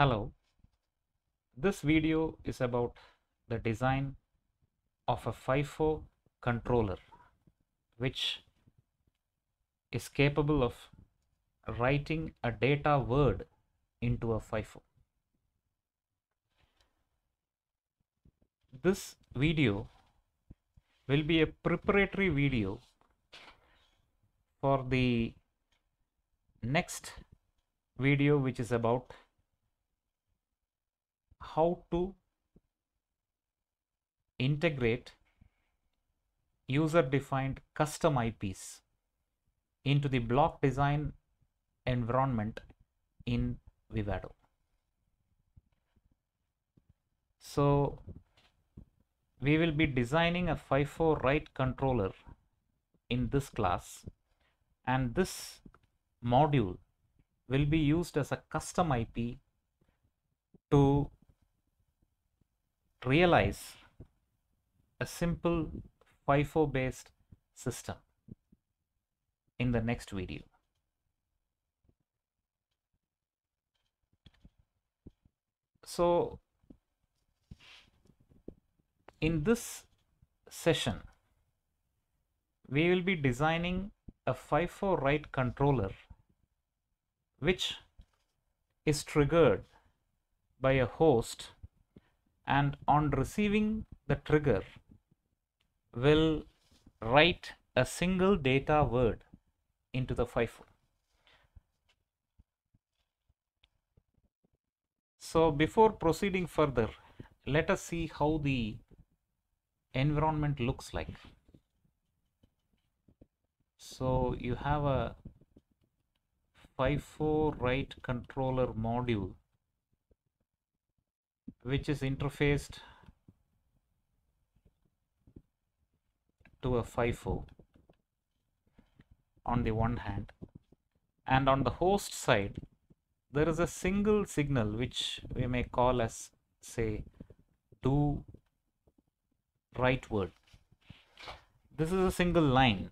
Hello, this video is about the design of a FIFO controller which is capable of writing a data word into a FIFO. This video will be a preparatory video for the next video which is about how to integrate user defined custom IPs into the block design environment in Vivado. So we will be designing a FIFO write controller in this class and this module will be used as a custom IP to realize a simple FIFO based system in the next video. So in this session we will be designing a FIFO write controller which is triggered by a host and on receiving the trigger will write a single data word into the FIFO. So before proceeding further, let us see how the environment looks like. So you have a FIFO write controller module which is interfaced to a FIFO on the one hand and on the host side there is a single signal which we may call as say do write word this is a single line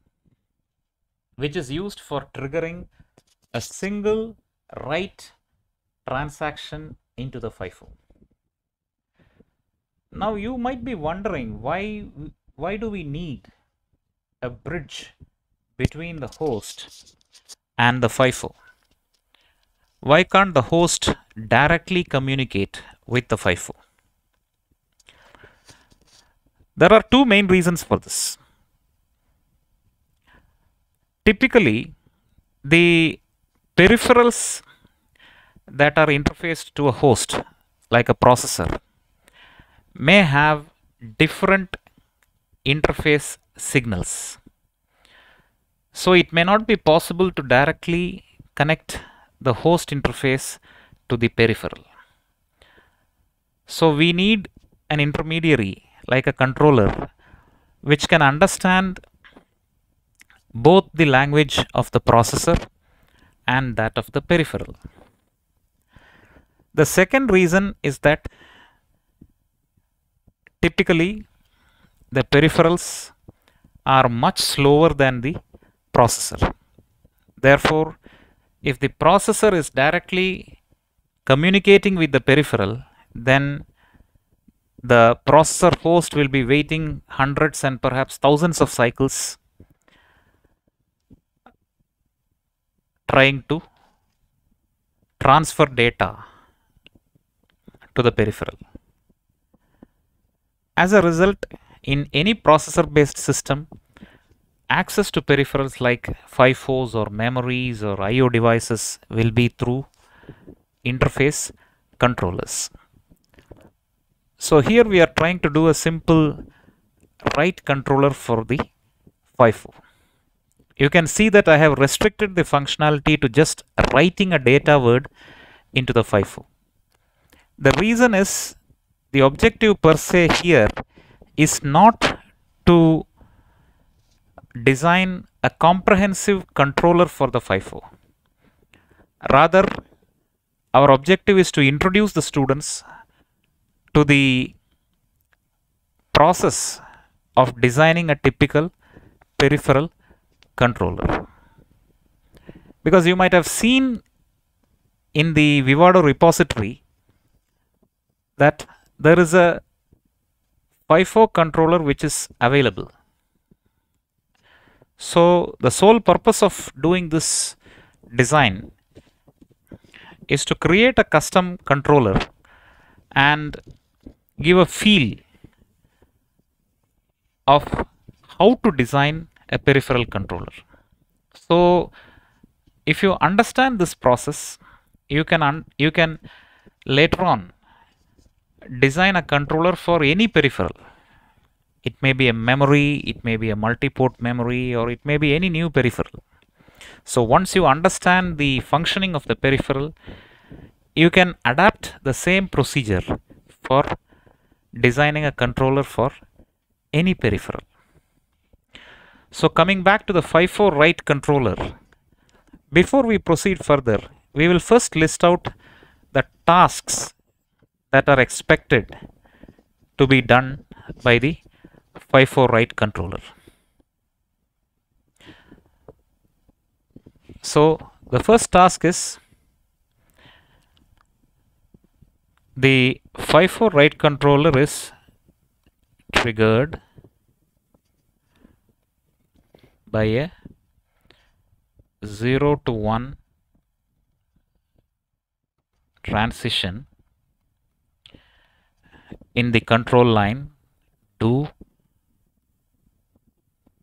which is used for triggering a single write transaction into the FIFO. Now you might be wondering why why do we need a bridge between the host and the FIFO? Why can't the host directly communicate with the FIFO? There are two main reasons for this. Typically, the peripherals that are interfaced to a host, like a processor, may have different interface signals. So it may not be possible to directly connect the host interface to the peripheral. So we need an intermediary like a controller which can understand both the language of the processor and that of the peripheral. The second reason is that typically the peripherals are much slower than the processor. Therefore, if the processor is directly communicating with the peripheral, then the processor host will be waiting hundreds and perhaps thousands of cycles trying to transfer data to the peripheral. As a result, in any processor based system, access to peripherals like FIFOs or memories or IO devices will be through interface controllers. So here we are trying to do a simple write controller for the FIFO. You can see that I have restricted the functionality to just writing a data word into the FIFO. The reason is the objective per se here is not to design a comprehensive controller for the FIFO. Rather, our objective is to introduce the students to the process of designing a typical peripheral controller. Because you might have seen in the Vivado repository that there is a FIFO controller which is available. So the sole purpose of doing this design is to create a custom controller and give a feel of how to design a peripheral controller. So if you understand this process, you can you can later on design a controller for any peripheral. It may be a memory, it may be a multi-port memory, or it may be any new peripheral. So once you understand the functioning of the peripheral, you can adapt the same procedure for designing a controller for any peripheral. So coming back to the FIFO write controller, before we proceed further, we will first list out the tasks that are expected to be done by the FIFO write controller. So the first task is the FIFO write controller is triggered by a 0 to 1 transition in the control line to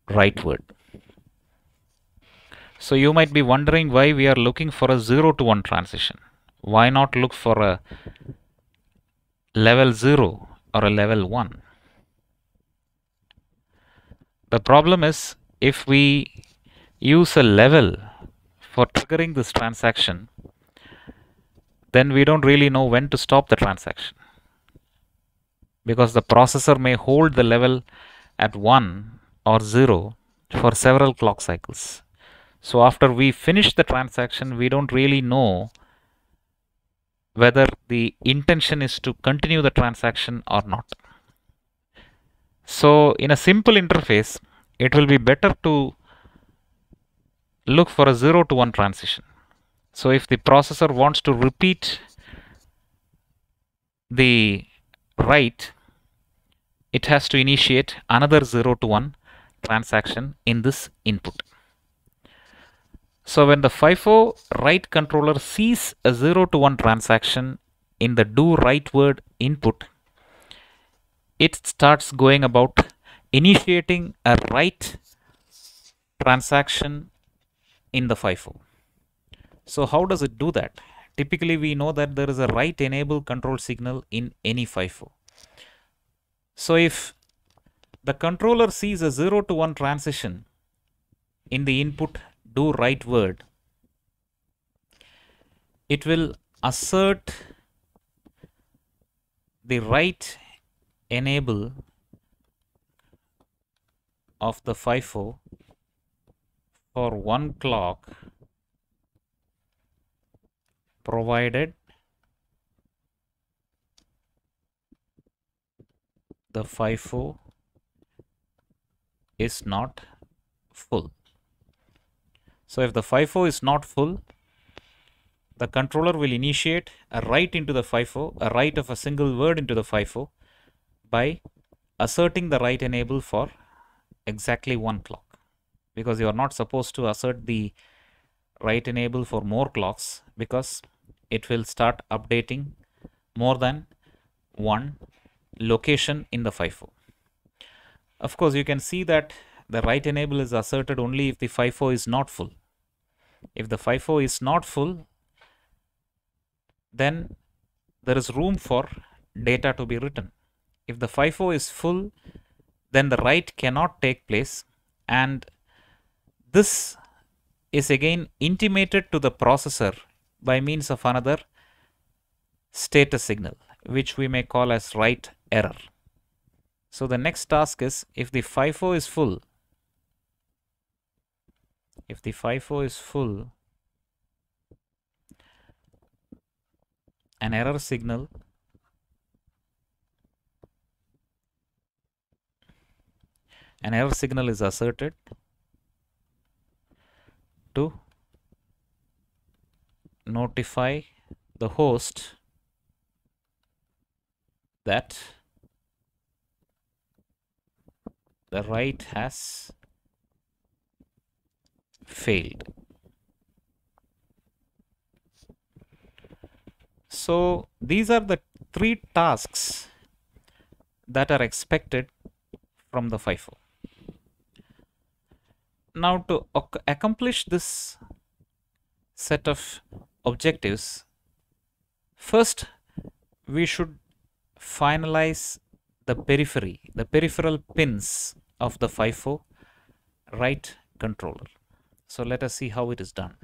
write-word. So you might be wondering why we are looking for a 0 to 1 transition. Why not look for a level 0 or a level 1? The problem is if we use a level for triggering this transaction, then we don't really know when to stop the transaction. Because the processor may hold the level at 1 or 0 for several clock cycles. So after we finish the transaction, we don't really know whether the intention is to continue the transaction or not. So in a simple interface, it will be better to look for a 0 to 1 transition. So if the processor wants to repeat the write, it has to initiate another 0 to 1 transaction in this input. So when the FIFO write controller sees a 0 to 1 transaction in the do write word input, it starts going about initiating a write transaction in the FIFO. So how does it do that? Typically we know that there is a write enable control signal in any FIFO. So if the controller sees a 0 to 1 transition in the input do write word, it will assert the write enable of the FIFO for one clock provided the FIFO is not full. So if the FIFO is not full, the controller will initiate a write into the FIFO, a write of a single word into the FIFO by asserting the write enable for exactly one clock because you are not supposed to assert the write enable for more clocks because it will start updating more than one location in the FIFO. Of course, you can see that the write enable is asserted only if the FIFO is not full. If the FIFO is not full, then there is room for data to be written. If the FIFO is full, then the write cannot take place and this is again intimated to the processor by means of another status signal which we may call as write error. So the next task is if the FIFO is full, if the FIFO is full, an error signal an error signal is asserted to notify the host that the write has failed. So these are the three tasks that are expected from the FIFO. Now to accomplish this set of objectives, first we should finalize the periphery, the peripheral pins of the FIFO write controller. So let us see how it is done.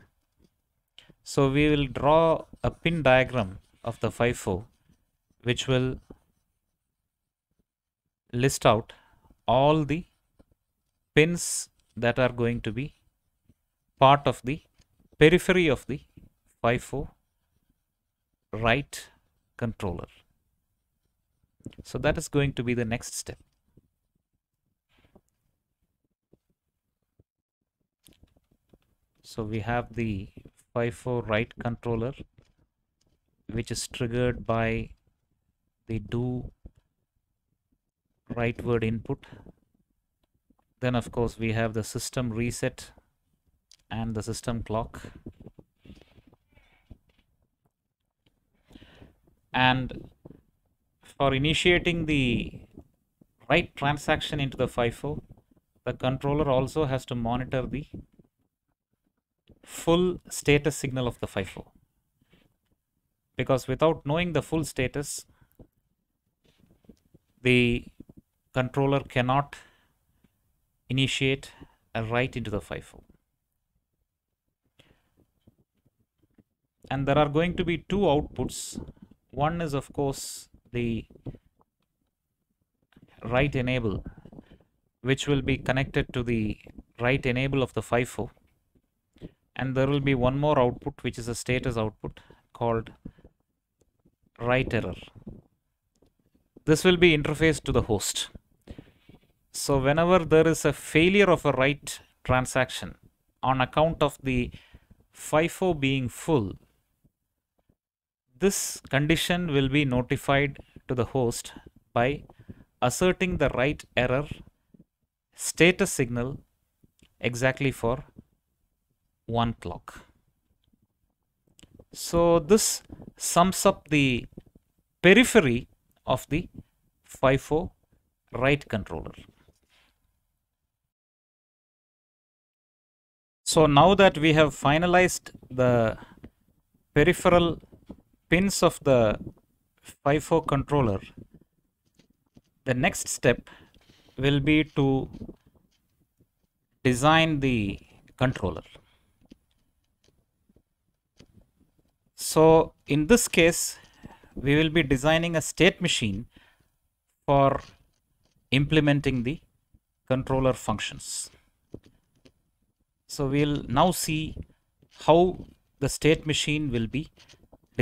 So we will draw a pin diagram of the FIFO which will list out all the pins that are going to be part of the periphery of the FIFO write controller. So that is going to be the next step. So we have the FIFO write controller which is triggered by the do write word input. Then of course we have the system reset and the system clock. And for initiating the write transaction into the FIFO, the controller also has to monitor the full status signal of the FIFO. Because without knowing the full status, the controller cannot initiate a write into the FIFO. And there are going to be two outputs. One is of course the write enable which will be connected to the write enable of the FIFO and there will be one more output which is a status output called write error. This will be interfaced to the host. So whenever there is a failure of a write transaction on account of the FIFO being full, this condition will be notified to the host by asserting the write error status signal exactly for one clock. So this sums up the periphery of the FIFO write controller. So now that we have finalized the peripheral pins of the FIFO controller, the next step will be to design the controller. So in this case, we will be designing a state machine for implementing the controller functions. So we'll now see how the state machine will be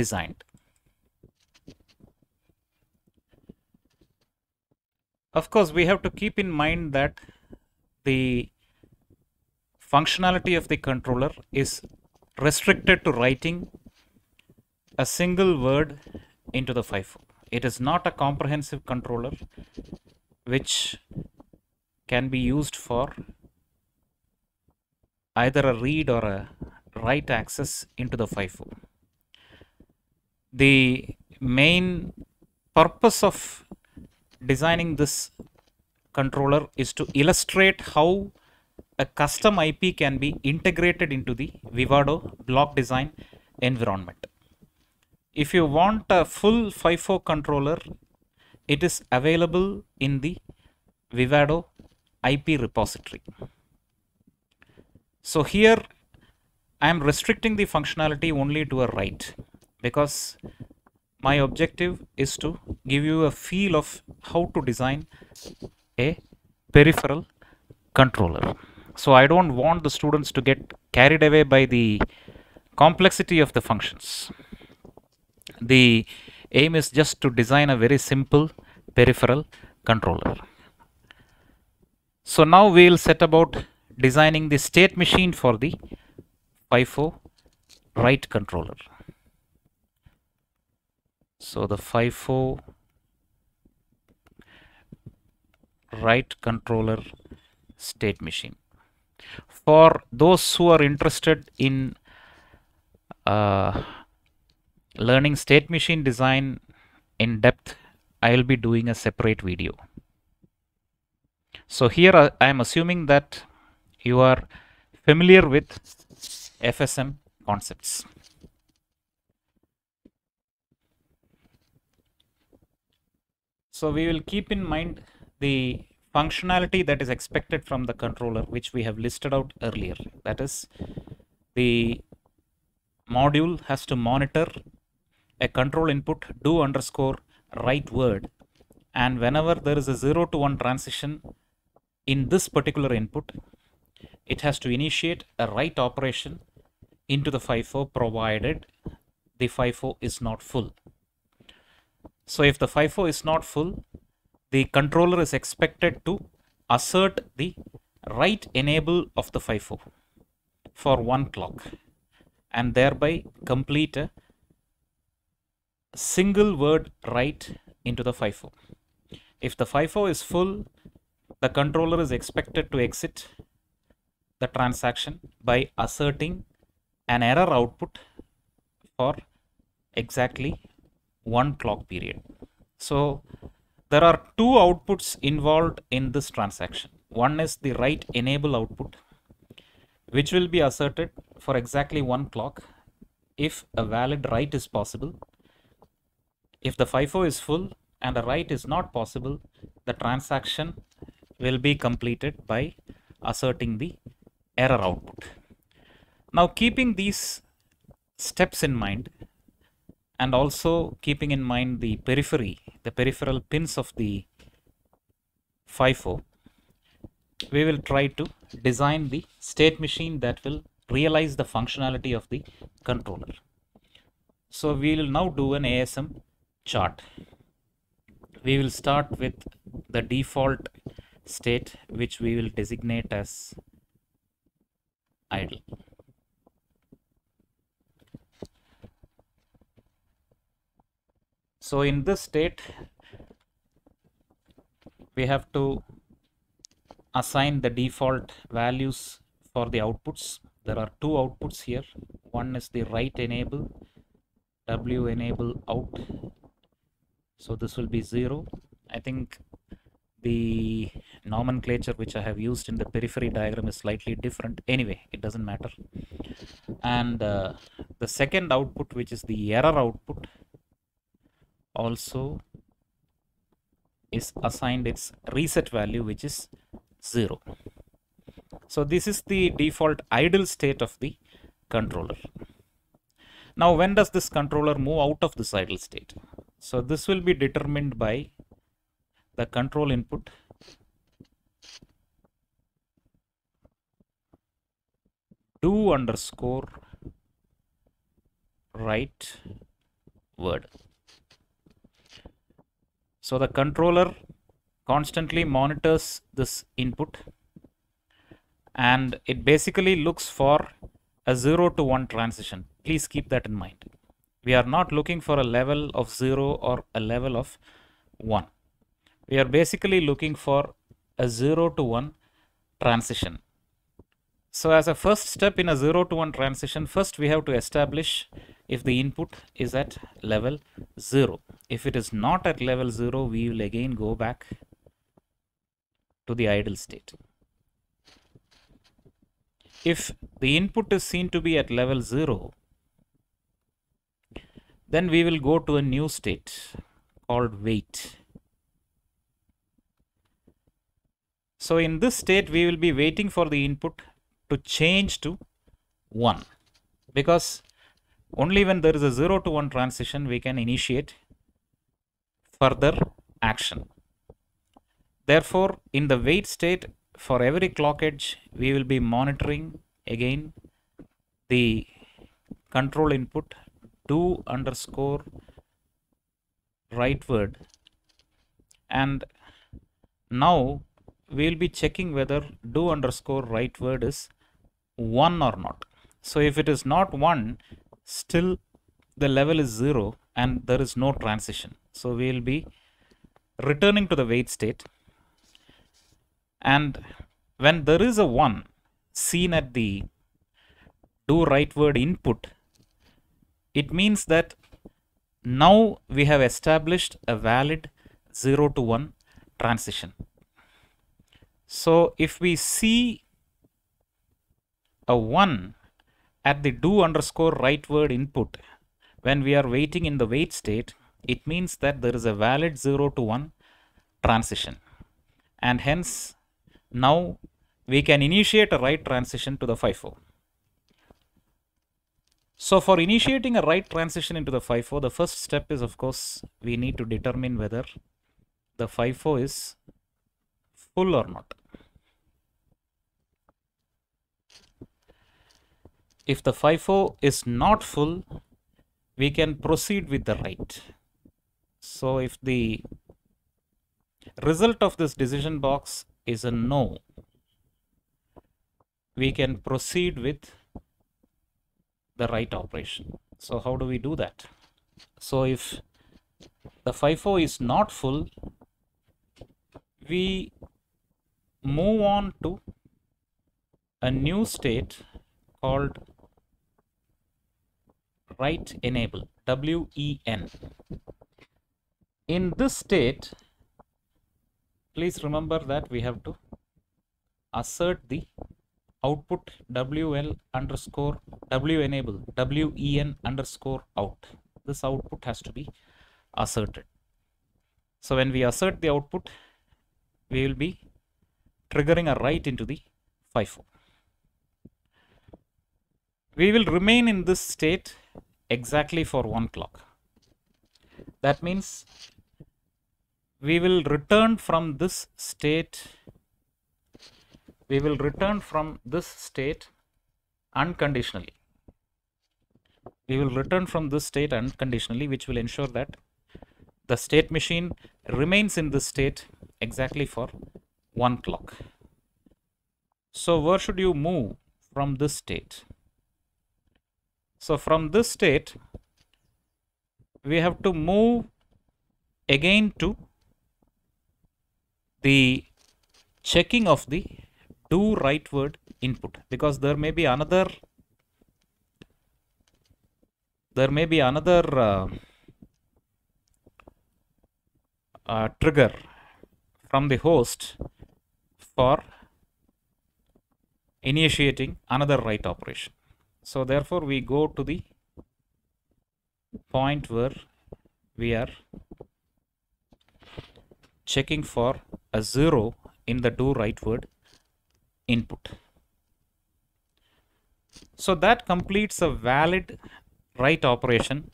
designed. Of course, we have to keep in mind that the functionality of the controller is restricted to writing a single word into the FIFO. It is not a comprehensive controller which can be used for either a read or a write access into the FIFO. The main purpose of designing this controller is to illustrate how a custom IP can be integrated into the Vivado block design environment. If you want a full FIFO controller, it is available in the Vivado IP repository. So here I am restricting the functionality only to a write because my objective is to give you a feel of how to design a peripheral controller. So I don't want the students to get carried away by the complexity of the functions the aim is just to design a very simple peripheral controller. So now we will set about designing the state machine for the FIFO write controller. So the FIFO write controller state machine. For those who are interested in uh, learning state machine design in depth I'll be doing a separate video. So here uh, I am assuming that you are familiar with FSM concepts so we will keep in mind the functionality that is expected from the controller which we have listed out earlier that is the module has to monitor a control input do underscore write word and whenever there is a 0 to 1 transition in this particular input it has to initiate a write operation into the FIFO provided the FIFO is not full. So if the FIFO is not full the controller is expected to assert the write enable of the FIFO for one clock and thereby complete a single word write into the FIFO. If the FIFO is full, the controller is expected to exit the transaction by asserting an error output for exactly one clock period. So there are two outputs involved in this transaction. One is the write enable output, which will be asserted for exactly one clock if a valid write is possible. If the FIFO is full and a write is not possible, the transaction will be completed by asserting the error output. Now keeping these steps in mind, and also keeping in mind the periphery, the peripheral pins of the FIFO, we will try to design the state machine that will realize the functionality of the controller. So we will now do an ASM chart. We will start with the default state which we will designate as idle. So in this state, we have to assign the default values for the outputs. There are two outputs here. One is the write enable, W enable out. So this will be zero. I think the nomenclature which I have used in the periphery diagram is slightly different. Anyway, it doesn't matter. And uh, the second output, which is the error output, also is assigned its reset value which is 0. So this is the default idle state of the controller. Now when does this controller move out of this idle state? So this will be determined by the control input do underscore write word. So the controller constantly monitors this input and it basically looks for a 0 to 1 transition. Please keep that in mind. We are not looking for a level of 0 or a level of 1. We are basically looking for a 0 to 1 transition. So as a first step in a 0 to 1 transition, first we have to establish if the input is at level 0. If it is not at level 0, we will again go back to the idle state. If the input is seen to be at level 0, then we will go to a new state called wait. So in this state, we will be waiting for the input to change to 1 because only when there is a 0 to 1 transition we can initiate further action. Therefore, in the wait state for every clock edge we will be monitoring again the control input do underscore word and now we will be checking whether do underscore word is 1 or not. So if it is not 1 still the level is 0 and there is no transition. So we will be returning to the wait state and when there is a 1 seen at the do word input it means that now we have established a valid 0 to 1 transition. So if we see a 1 at the do underscore word input when we are waiting in the wait state, it means that there is a valid 0 to 1 transition. And hence now we can initiate a write transition to the FIFO. So for initiating a write transition into the FIFO, the first step is of course we need to determine whether the FIFO is full or not. If the FIFO is not full, we can proceed with the write. So if the result of this decision box is a no, we can proceed with the write operation. So how do we do that? So if the FIFO is not full, we move on to a new state called write enable WEN. In this state, please remember that we have to assert the output wl underscore w enable wen underscore out. This output has to be asserted. So when we assert the output we will be triggering a write into the FIFO. We will remain in this state exactly for one clock. That means we will return from this state we will return from this state unconditionally. We will return from this state unconditionally, which will ensure that the state machine remains in this state exactly for one clock. So where should you move from this state? So from this state, we have to move again to the checking of the do word input because there may be another there may be another uh, uh, trigger from the host for initiating another write operation. So therefore we go to the point where we are checking for a zero in the do word input. So that completes a valid write operation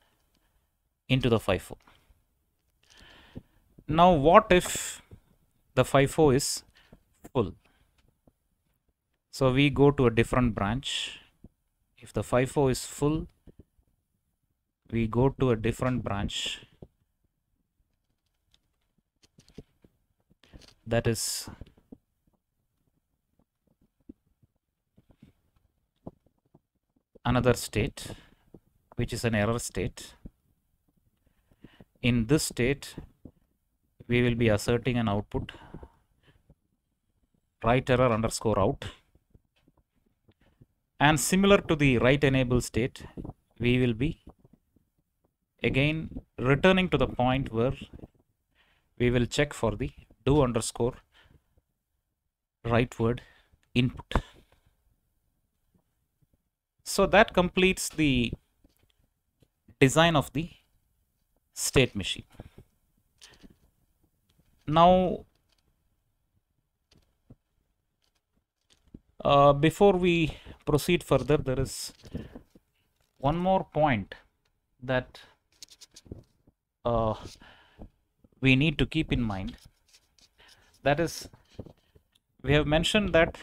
into the FIFO. Now what if the FIFO is full? So we go to a different branch. If the FIFO is full, we go to a different branch that is another state which is an error state. In this state we will be asserting an output write error underscore out. And similar to the write enable state we will be again returning to the point where we will check for the do underscore write word input so that completes the design of the state machine. Now, uh, before we proceed further, there is one more point that uh, we need to keep in mind. That is, we have mentioned that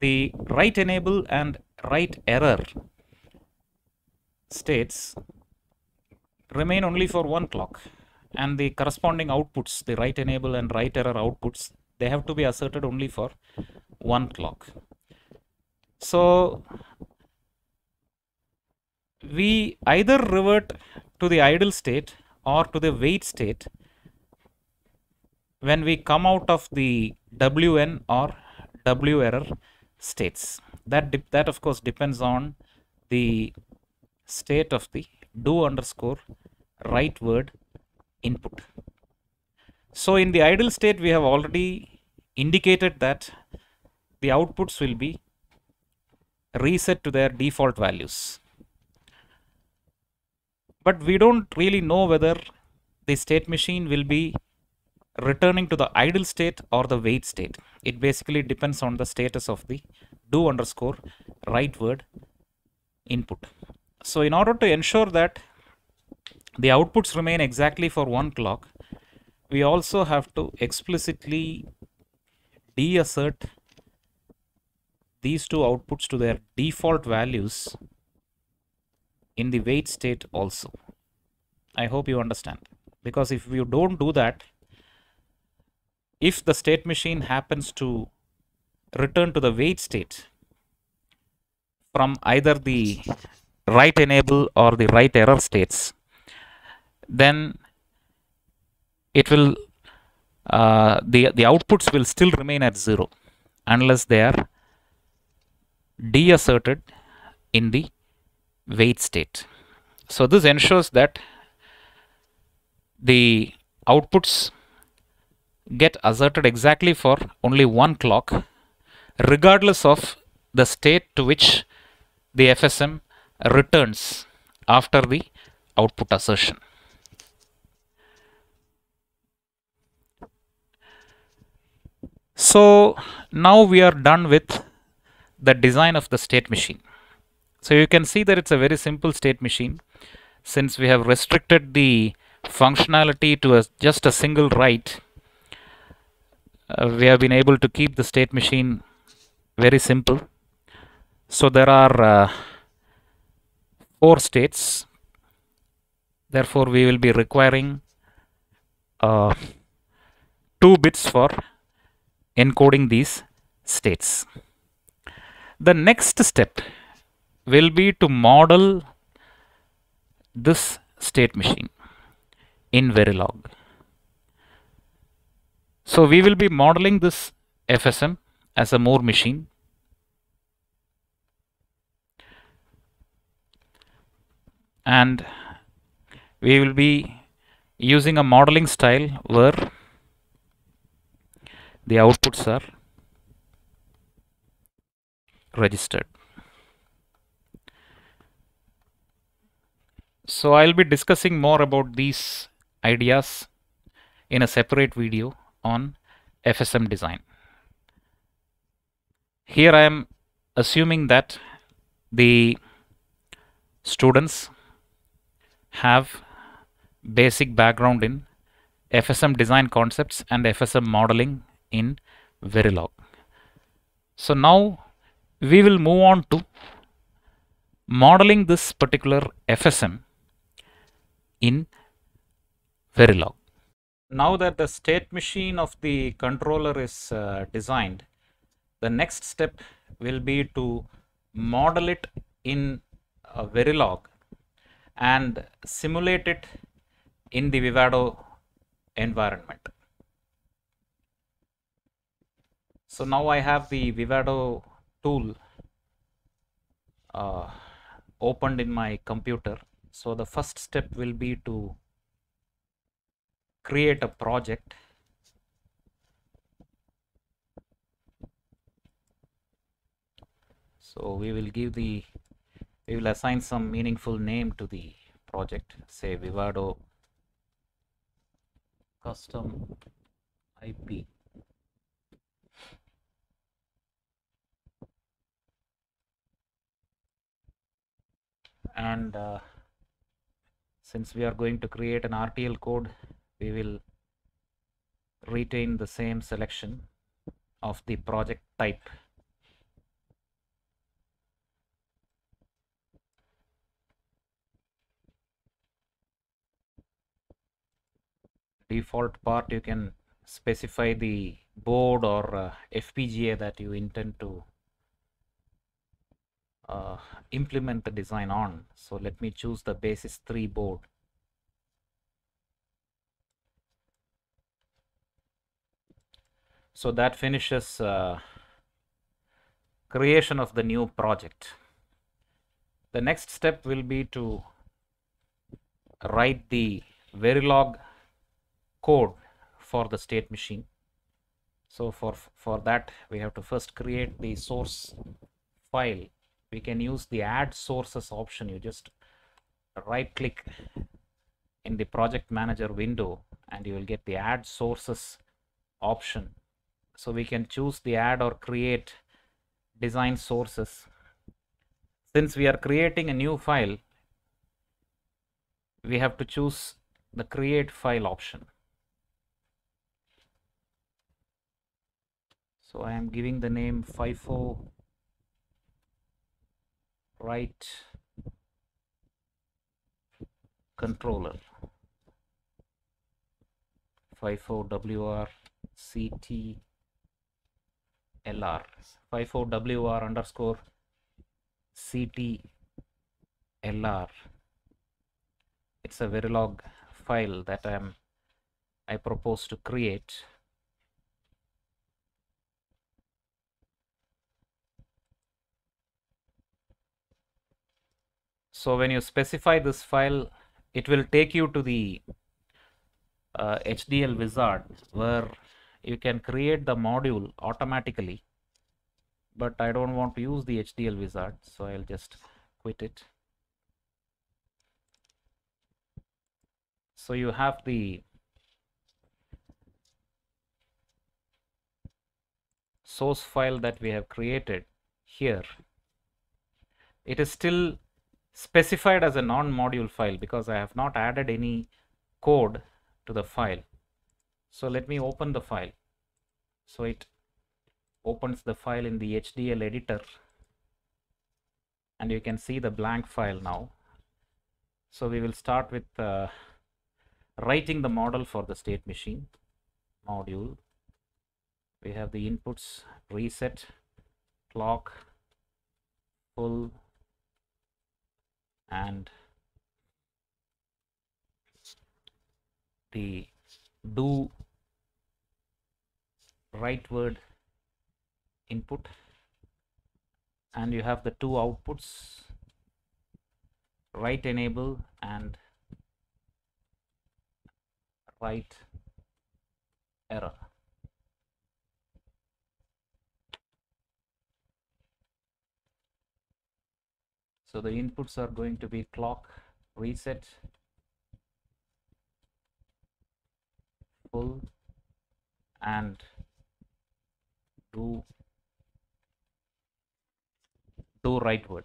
the write enable and write error states remain only for one clock and the corresponding outputs the write enable and write error outputs they have to be asserted only for one clock. So we either revert to the idle state or to the wait state when we come out of the wn or w error states. That that of course depends on the state of the do underscore write word input. So in the idle state we have already indicated that the outputs will be reset to their default values. But we don't really know whether the state machine will be returning to the idle state or the wait state. It basically depends on the status of the do underscore write word input. So in order to ensure that the outputs remain exactly for one clock, we also have to explicitly deassert these two outputs to their default values in the wait state also. I hope you understand because if you don't do that if the state machine happens to return to the wait state from either the write enable or the write error states then it will uh, the the outputs will still remain at zero unless they are deasserted in the wait state. So this ensures that the outputs get asserted exactly for only one clock regardless of the state to which the FSM returns after the output assertion. So now we are done with the design of the state machine. So you can see that it's a very simple state machine since we have restricted the functionality to a, just a single write uh, we have been able to keep the state machine very simple. So there are uh, four states. Therefore we will be requiring uh, two bits for encoding these states. The next step will be to model this state machine in Verilog. So we will be modeling this FSM as a Moore machine. And we will be using a modeling style where the outputs are registered. So I'll be discussing more about these ideas in a separate video on FSM design. Here I am assuming that the students have basic background in FSM design concepts and FSM modeling in Verilog. So now we will move on to modeling this particular FSM in Verilog. Now that the state machine of the controller is uh, designed, the next step will be to model it in a Verilog and simulate it in the Vivado environment. So now I have the Vivado tool uh, opened in my computer. So the first step will be to create a project. So we will give the we will assign some meaningful name to the project. Say vivado custom ip and uh, since we are going to create an RTL code we will retain the same selection of the project type. Default part you can specify the board or uh, FPGA that you intend to uh, implement the design on. So let me choose the Basys 3 board So that finishes uh, creation of the new project. The next step will be to write the Verilog code for the state machine. So for, for that, we have to first create the source file. We can use the add sources option. You just right click in the project manager window and you will get the add sources option. So we can choose the add or create design sources. Since we are creating a new file, we have to choose the create file option. So I am giving the name FIFO write controller FIFO WR CT LR FIFO WR underscore CT LR it's a Verilog file that I am I propose to create. So when you specify this file it will take you to the uh, HDL wizard where you can create the module automatically but I don't want to use the HDL wizard so I'll just quit it so you have the source file that we have created here it is still specified as a non-module file because I have not added any code to the file. So let me open the file. So it opens the file in the HDL editor and you can see the blank file now. So we will start with uh, writing the model for the state machine module. We have the inputs reset, clock, full, and the do word input and you have the two outputs write enable and write error. So the inputs are going to be clock, reset, and do do word.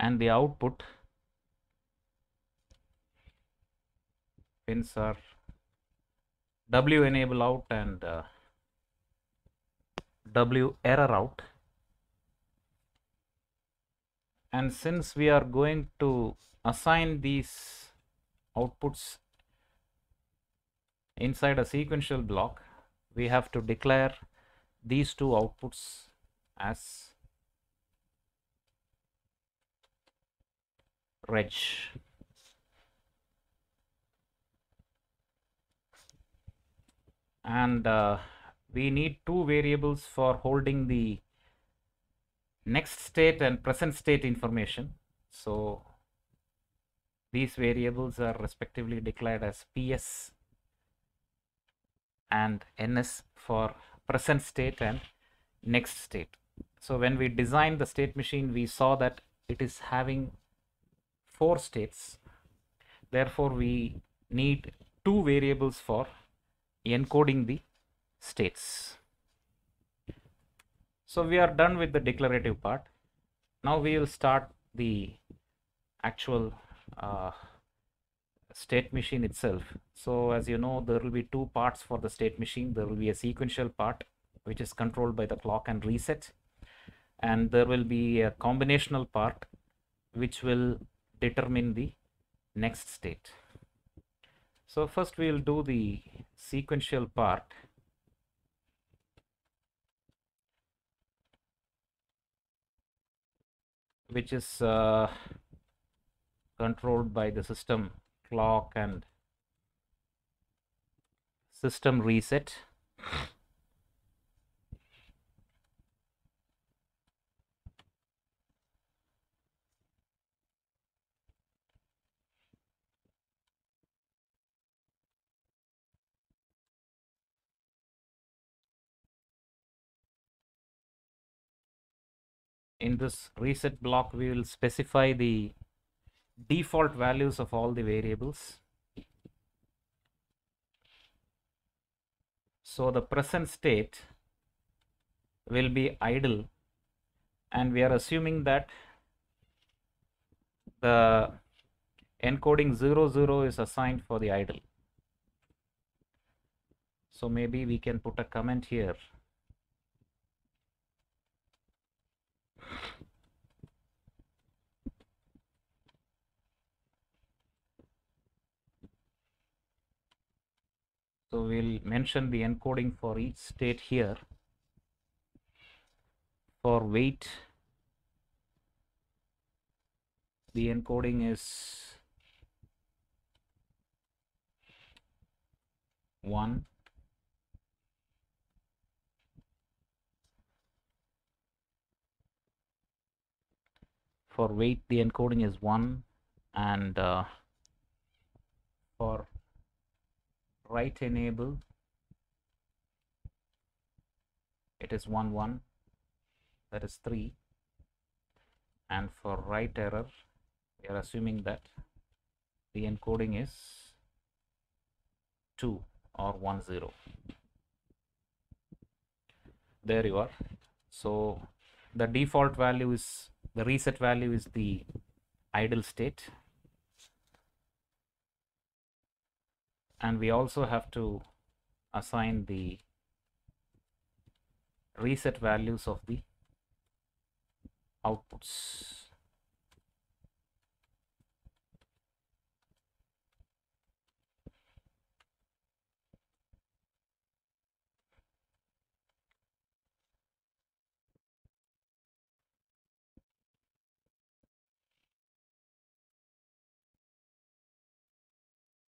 And the output pins are W enable out and uh, W error out. And since we are going to assign these outputs inside a sequential block we have to declare these two outputs as reg and uh, we need two variables for holding the next state and present state information. So these variables are respectively declared as ps and ns for present state and next state. So when we designed the state machine we saw that it is having four states. Therefore we need two variables for encoding the states. So we are done with the declarative part. Now we will start the actual uh, state machine itself. So as you know, there will be two parts for the state machine. There will be a sequential part, which is controlled by the clock and reset. And there will be a combinational part, which will determine the next state. So first we'll do the sequential part. which is uh, controlled by the system clock and system reset in this reset block we will specify the default values of all the variables. So the present state will be idle and we are assuming that the encoding 00 is assigned for the idle. So maybe we can put a comment here So we'll mention the encoding for each state here. For wait, the encoding is 1. For wait, the encoding is 1 and uh, for write enable. It is 1 1 that is 3 and for write error we are assuming that the encoding is 2 or 1 0 there you are. So the default value is the reset value is the idle state and we also have to assign the reset values of the outputs.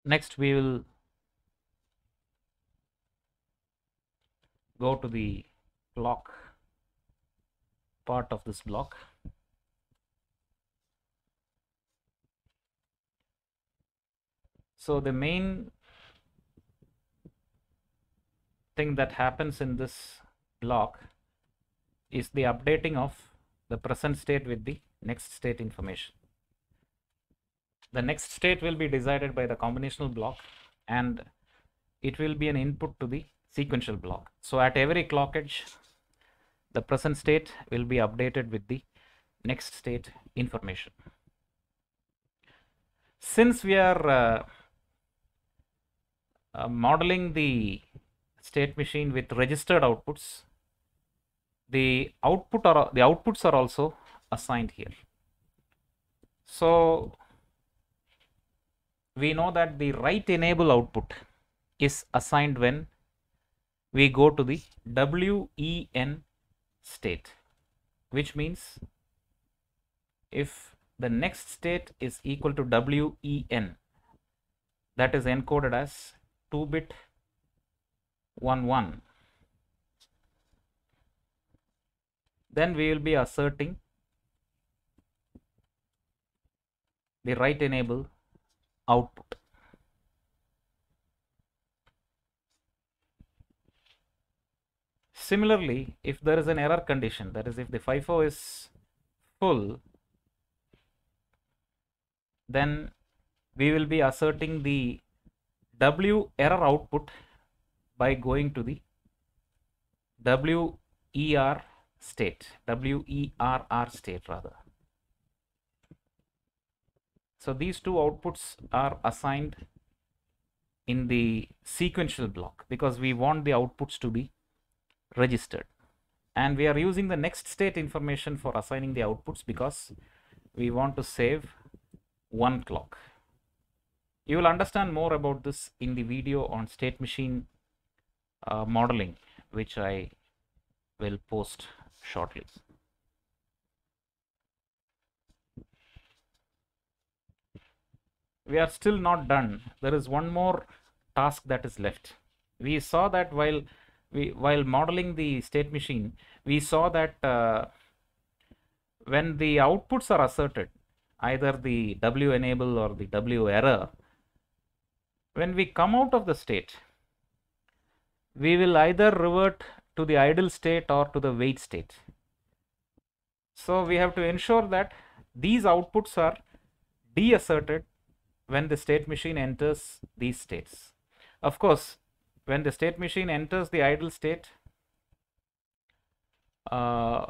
Next we will go to the block part of this block. So the main thing that happens in this block is the updating of the present state with the next state information. The next state will be decided by the combinational block and it will be an input to the sequential block. So at every clock edge, the present state will be updated with the next state information. Since we are uh, uh, modeling the state machine with registered outputs, the output or the outputs are also assigned here. So we know that the write enable output is assigned when we go to the WEN state which means if the next state is equal to WEN that is encoded as 2 bit 1 1 then we will be asserting the write enable output. Similarly, if there is an error condition, that is if the FIFO is full, then we will be asserting the W error output by going to the WER state, WERR state rather. So these two outputs are assigned in the sequential block because we want the outputs to be registered. And we are using the next state information for assigning the outputs because we want to save one clock. You will understand more about this in the video on state machine uh, modeling which i will post shortly. We are still not done. There is one more task that is left. We saw that while we while modeling the state machine, we saw that uh, when the outputs are asserted, either the W enable or the W error, when we come out of the state, we will either revert to the idle state or to the wait state. So we have to ensure that these outputs are deasserted when the state machine enters these states. Of course, when the state machine enters the idle state, uh,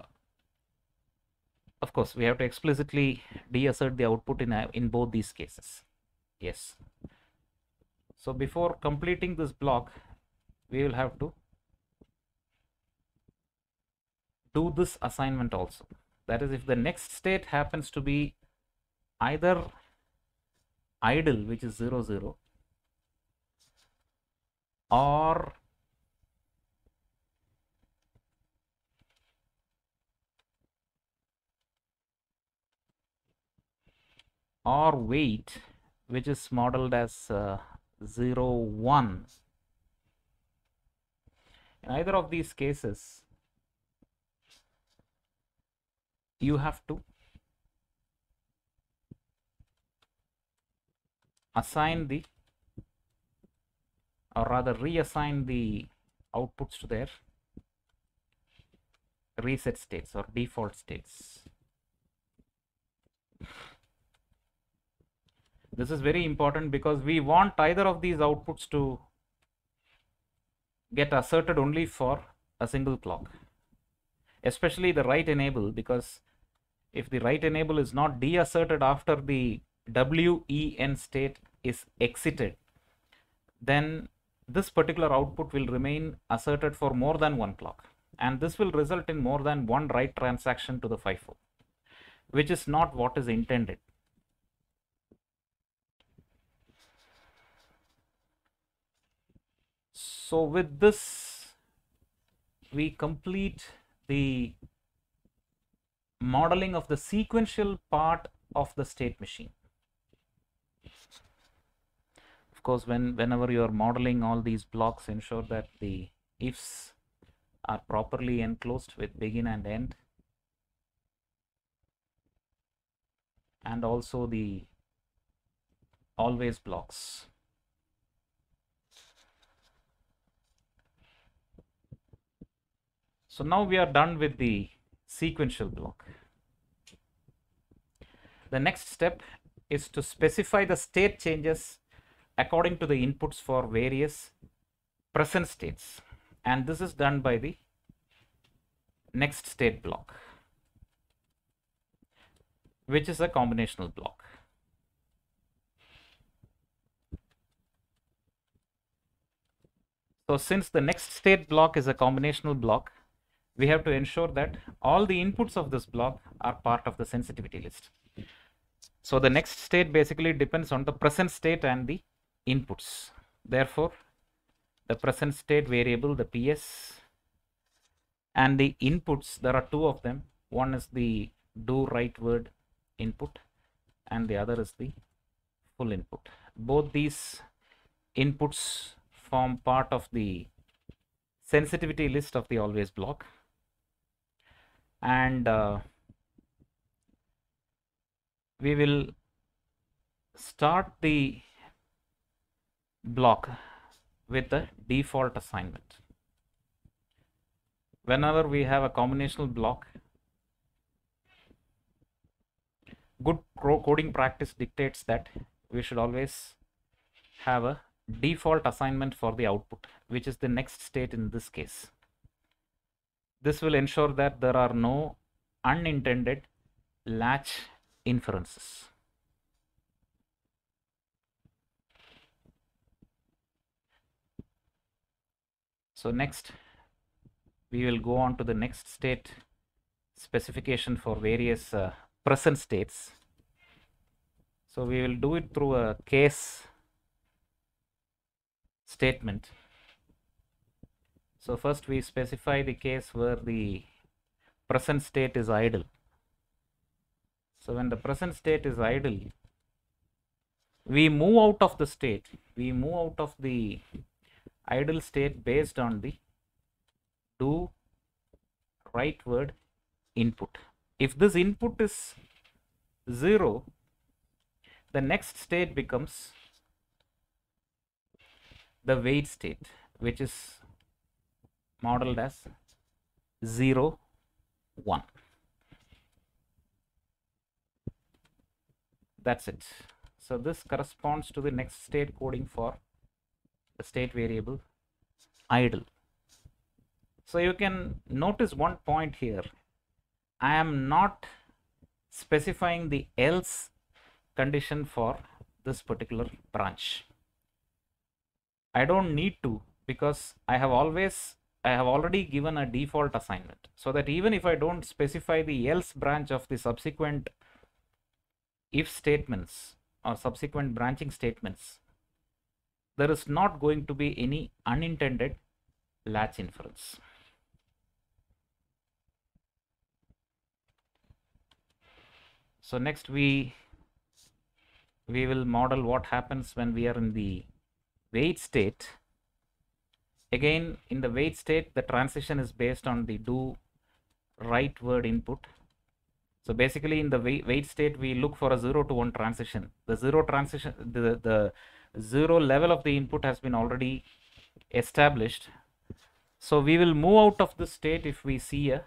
of course, we have to explicitly deassert the output in, in both these cases. Yes. So before completing this block, we will have to do this assignment also. That is, if the next state happens to be either idle, which is 0, 0, or or wait which is modeled as uh, 0 1 in either of these cases you have to assign the or rather reassign the outputs to their reset states or default states. This is very important because we want either of these outputs to get asserted only for a single clock, especially the write enable because if the write enable is not deasserted after the WEN state is exited, then this particular output will remain asserted for more than one clock and this will result in more than one write transaction to the FIFO which is not what is intended. So with this we complete the modeling of the sequential part of the state machine of course when whenever you are modeling all these blocks ensure that the ifs are properly enclosed with begin and end. And also the always blocks. So now we are done with the sequential block. The next step is to specify the state changes according to the inputs for various present states and this is done by the next state block which is a combinational block. So since the next state block is a combinational block, we have to ensure that all the inputs of this block are part of the sensitivity list. So the next state basically depends on the present state and the inputs. Therefore, the present state variable, the PS, and the inputs, there are two of them. One is the do write word input and the other is the full input. Both these inputs form part of the sensitivity list of the always block and uh, we will start the block with the default assignment. Whenever we have a combinational block, good coding practice dictates that we should always have a default assignment for the output, which is the next state in this case. This will ensure that there are no unintended latch inferences. So next we will go on to the next state specification for various uh, present states. So we will do it through a case statement. So first we specify the case where the present state is idle. So when the present state is idle, we move out of the state we move out of the idle state based on the do write word input. If this input is 0 the next state becomes the wait state which is modeled as 0 1 that's it. So this corresponds to the next state coding for state variable idle. So you can notice one point here. I am not specifying the else condition for this particular branch. I don't need to because i have always i have already given a default assignment. So that even if i don't specify the else branch of the subsequent if statements or subsequent branching statements, there is not going to be any unintended latch inference. So next we we will model what happens when we are in the wait state. Again, in the wait state, the transition is based on the do write word input so basically in the wait, state, we look for a 0 to 1 transition. The 0 transition, the, the 0 level of the input has been already established. So we will move out of the state if we see a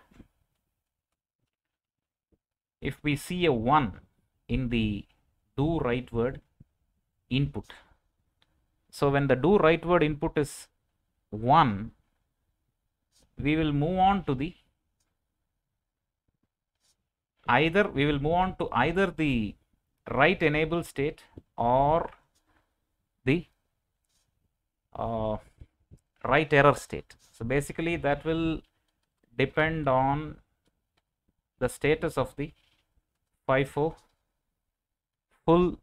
if we see a 1 in the do write word input. So when the do write word input is 1, we will move on to the either we will move on to either the write enable state or uh, write error state. So basically that will depend on the status of the FIFO full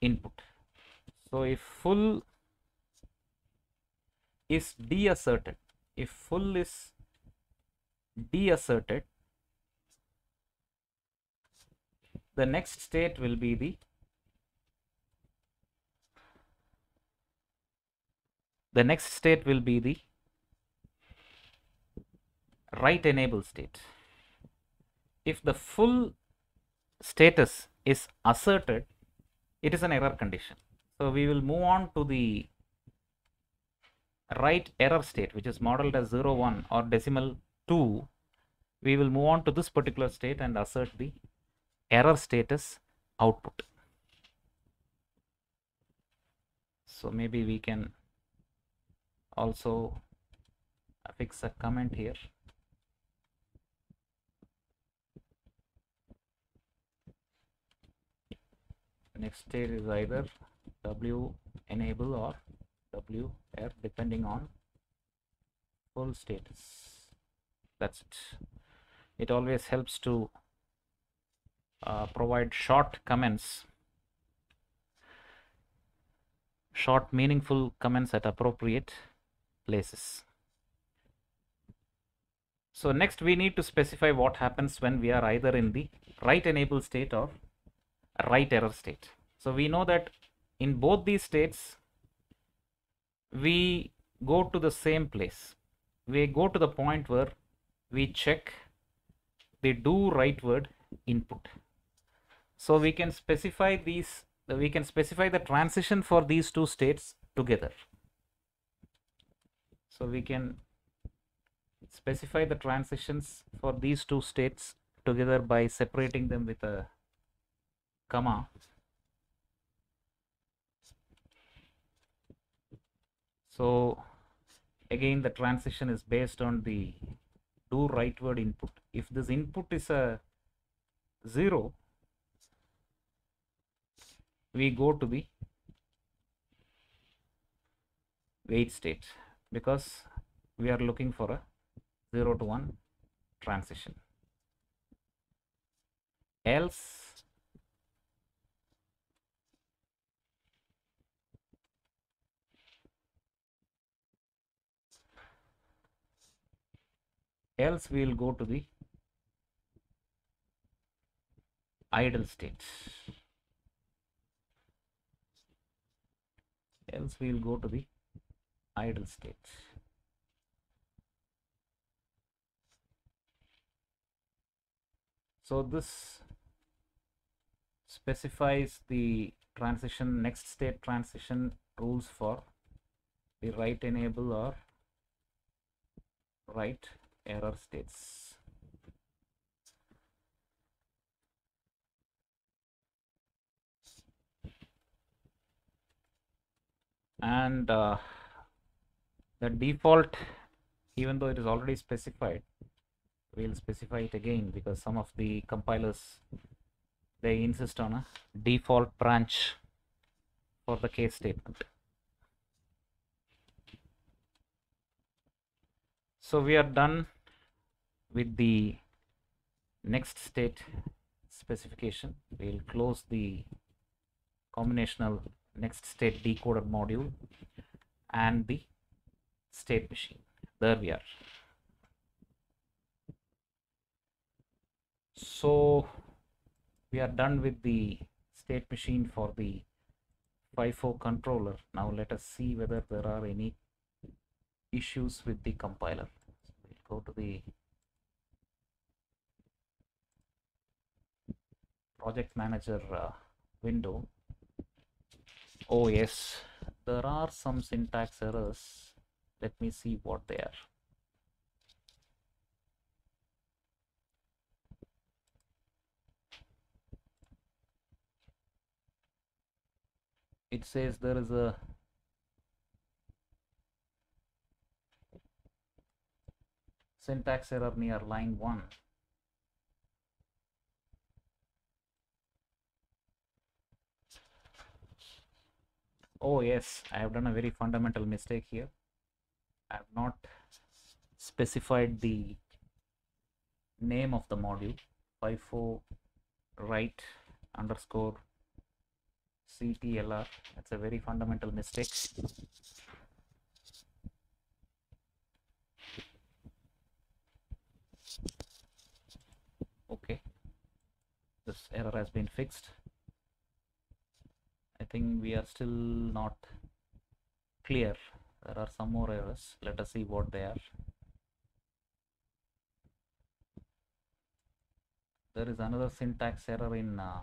input. So if full is deasserted, if full is deasserted, the next state will be the the next state will be the write enable state. If the full status is asserted it is an error condition. So we will move on to the write error state which is modeled as 0 1 or decimal 2 we will move on to this particular state and assert the error status output. So maybe we can also fix a comment here. Next state is either W enable or W error depending on full status. That's it. It always helps to uh, provide short comments short meaningful comments at appropriate places. So next we need to specify what happens when we are either in the write enable state or write error state. So we know that in both these states we go to the same place. We go to the point where we check the do write rightward input. So we can specify these, we can specify the transition for these two states together. So we can specify the transitions for these two states together by separating them with a comma. So again the transition is based on the do write word input. If this input is a 0 we go to the wait state because we are looking for a 0 to 1 transition. Else else we will go to the idle state. Else we will go to the idle state so this specifies the transition next state transition rules for the write enable or write error states. And uh, the default even though it is already specified we'll specify it again because some of the compilers they insist on a default branch for the case statement. So we are done with the next state specification. We'll close the combinational next state decoder module and the state machine. There we are. So we are done with the state machine for the FIFO controller. Now let us see whether there are any issues with the compiler. So we'll go to the project manager uh, window. Oh yes. There are some syntax errors let me see what they are. It says there is a syntax error near line 1 oh yes I have done a very fundamental mistake here I have not specified the name of the module. FIFO write underscore CTLR that's a very fundamental mistake. Okay. This error has been fixed. I think we are still not clear there are some more errors. Let us see what they are. There is another syntax error in uh,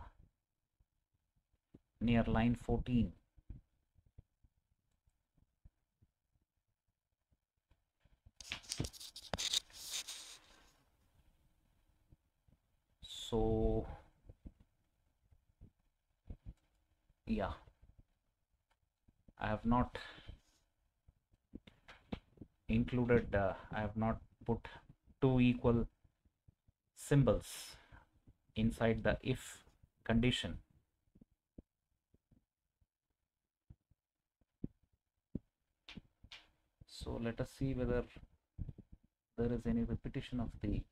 near line 14 so yeah. I have not included uh, I have not put two equal symbols inside the if condition. So let us see whether there is any repetition of the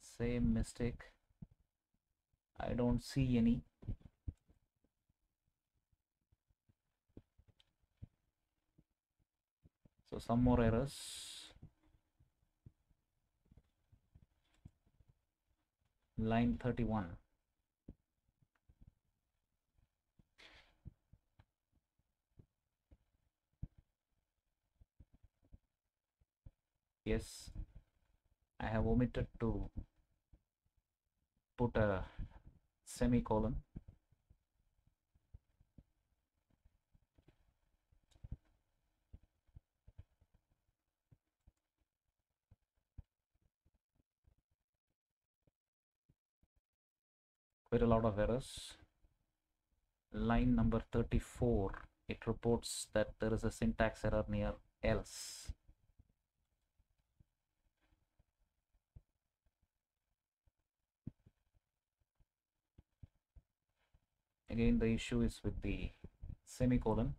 same mistake. I don't see any so some more errors. Line 31 yes I have omitted to put a semicolon quite a lot of errors. Line number 34 it reports that there is a syntax error near else. Again the issue is with the semicolon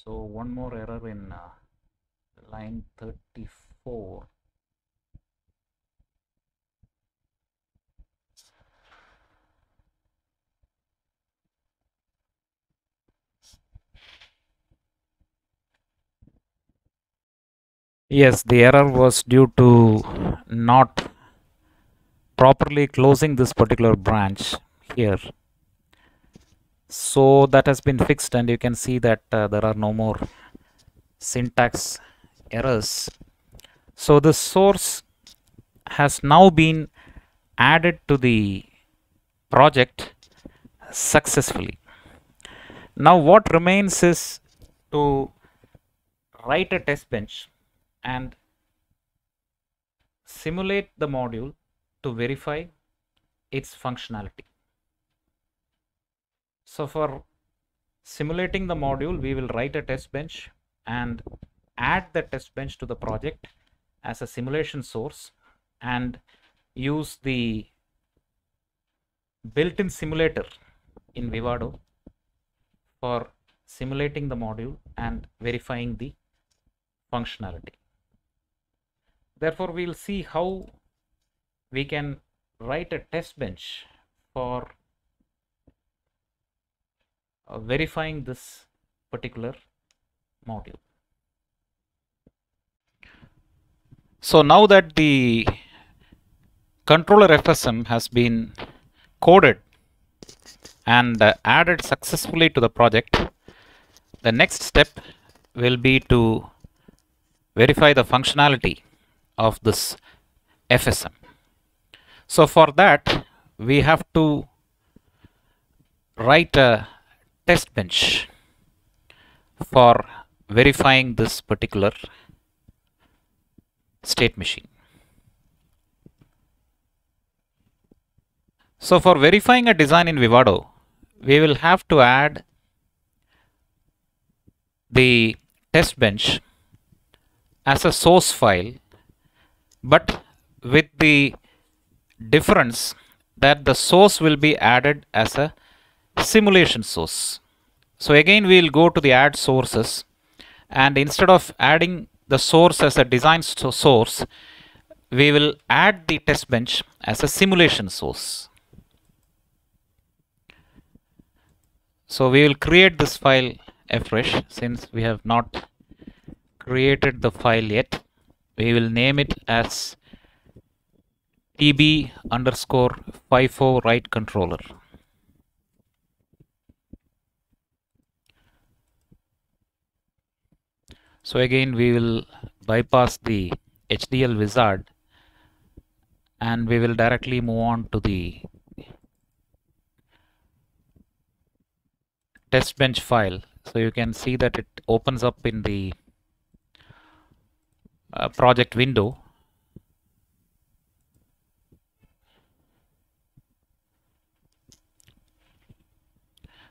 so one more error in uh, line 34 yes the error was due to not properly closing this particular branch here. So that has been fixed and you can see that uh, there are no more syntax errors. So the source has now been added to the project successfully. Now what remains is to write a test bench and simulate the module to verify its functionality. So for simulating the module, we will write a test bench and add the test bench to the project as a simulation source and use the built-in simulator in Vivado for simulating the module and verifying the functionality. Therefore, we will see how we can write a test bench for uh, verifying this particular module. So now that the controller FSM has been coded and uh, added successfully to the project, the next step will be to verify the functionality of this FSM. So for that, we have to write a test bench for verifying this particular state machine. So for verifying a design in Vivado, we will have to add the test bench as a source file but with the difference that the source will be added as a simulation source. So again we will go to the add sources and instead of adding the source as a design source we will add the test bench as a simulation source. So we will create this file afresh since we have not created the file yet. We will name it as tb underscore FIFO write controller. So again we will bypass the HDL wizard and we will directly move on to the test bench file. So you can see that it opens up in the uh, project window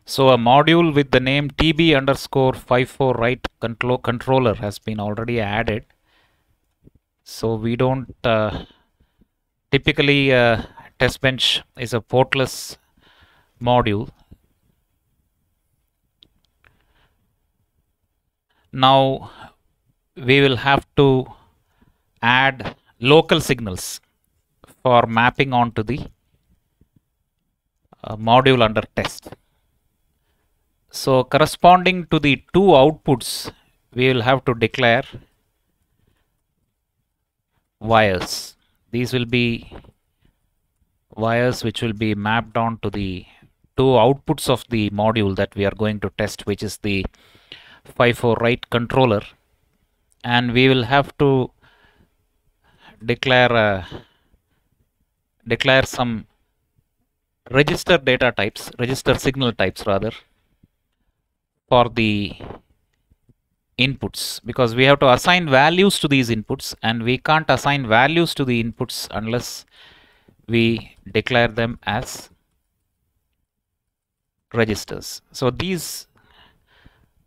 So a module with the name tb underscore FIFO write control controller has been already added. So we don't uh, typically uh, test bench is a portless module. Now we will have to add local signals for mapping onto the uh, module under test. So corresponding to the two outputs, we will have to declare wires. These will be wires which will be mapped on to the two outputs of the module that we are going to test, which is the FIFO write controller. And we will have to declare uh, declare some register data types, register signal types rather, for the inputs because we have to assign values to these inputs and we can't assign values to the inputs unless we declare them as registers. So these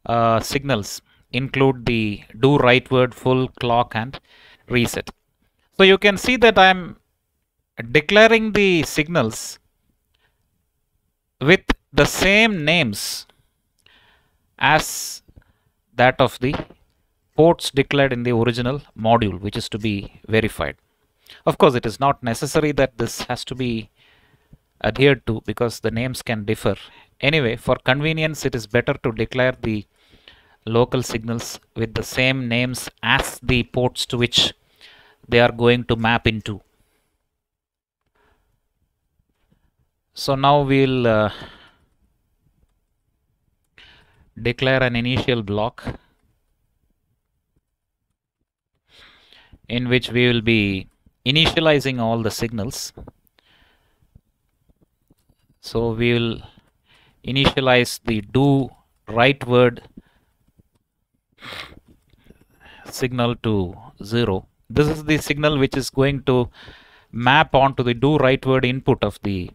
uh, signals include the do word, full, clock and reset. So you can see that I'm declaring the signals with the same names as that of the ports declared in the original module which is to be verified. Of course it is not necessary that this has to be adhered to because the names can differ. Anyway for convenience it is better to declare the local signals with the same names as the ports to which they are going to map into. So now we'll uh, declare an initial block in which we will be initializing all the signals. So we will initialize the do word signal to 0. This is the signal which is going to map onto the do word input of the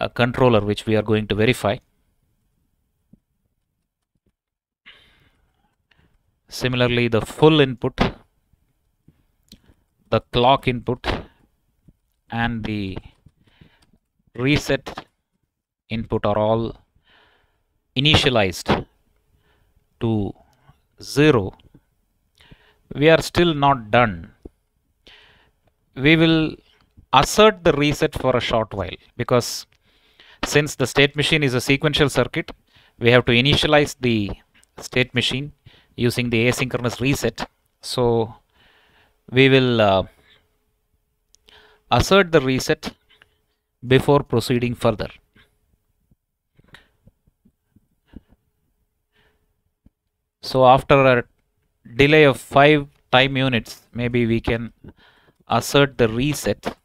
uh, controller which we are going to verify. Similarly, the full input, the clock input and the reset input are all initialized to 0 we are still not done. We will assert the reset for a short while because since the state machine is a sequential circuit we have to initialize the state machine using the asynchronous reset. So we will uh, assert the reset before proceeding further. So after a delay of 5 time units maybe we can assert the reset.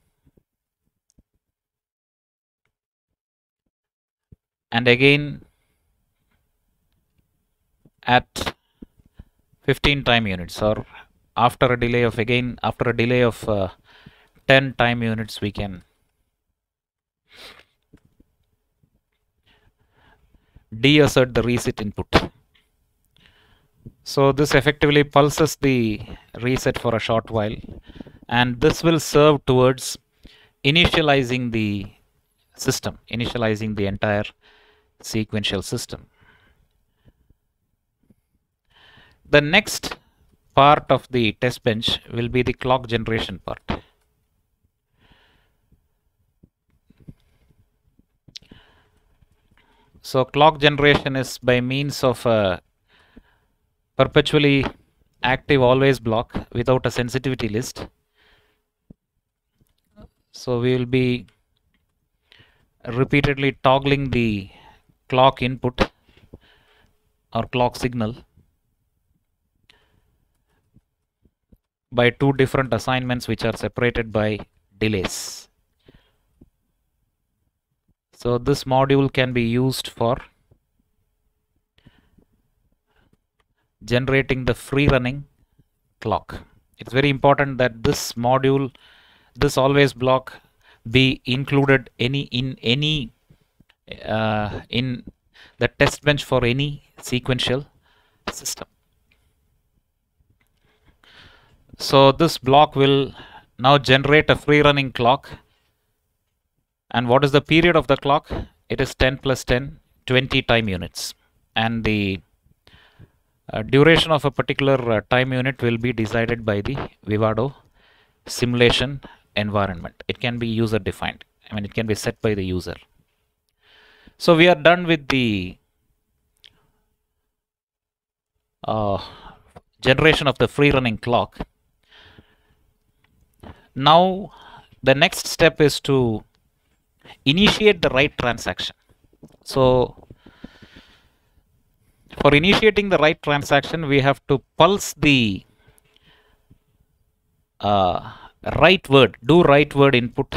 And again at 15 time units or after a delay of again after a delay of uh, 10 time units we can deassert the reset input so this effectively pulses the reset for a short while and this will serve towards initializing the system, initializing the entire sequential system. The next part of the test bench will be the clock generation part. So clock generation is by means of a perpetually active always block without a sensitivity list. So we will be repeatedly toggling the clock input or clock signal by two different assignments which are separated by delays. So this module can be used for generating the free running clock. It's very important that this module, this always block be included any in any uh, in the test bench for any sequential system. So this block will now generate a free running clock and what is the period of the clock? It is 10 plus 10, 20 time units and the uh, duration of a particular uh, time unit will be decided by the Vivado simulation environment. It can be user defined. I mean, it can be set by the user. So we are done with the uh, generation of the free running clock. Now, the next step is to initiate the write transaction. So for initiating the write transaction, we have to pulse the uh, write word, do write word input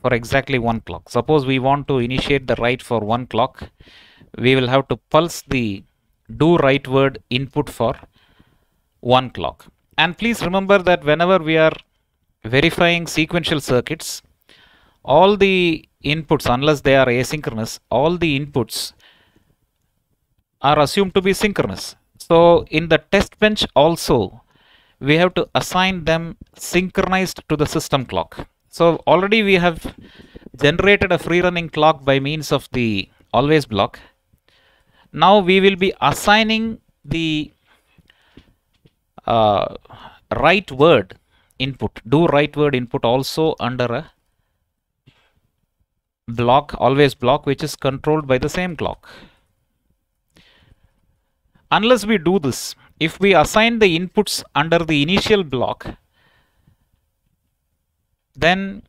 for exactly one clock. Suppose we want to initiate the write for one clock, we will have to pulse the do write word input for one clock. And please remember that whenever we are verifying sequential circuits, all the inputs, unless they are asynchronous, all the inputs are assumed to be synchronous. So in the test bench also, we have to assign them synchronized to the system clock. So already we have generated a free running clock by means of the always block. Now we will be assigning the uh, write word input, do write word input also under a block, always block, which is controlled by the same clock. unless we do this, if we assign the inputs under the initial block, then